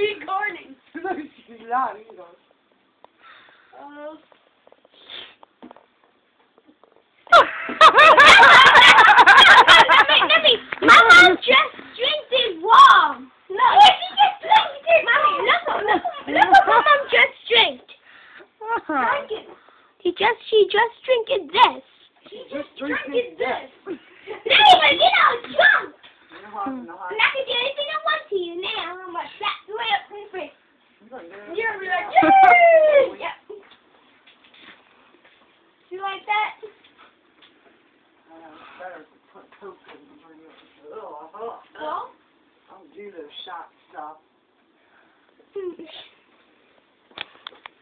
recording. No, she's not either. Uh, just drinks it. Yeah, she just drinks it. Mommy, look, look, look what just drank. Drink it. He just, she just drinking this. She Just just drinking it. this. You're gonna be like, yay! Yep. You like that? Oh, Better put coke in and bring it. Ugh, ugh. Oh. Well, Don't do this shot stuff.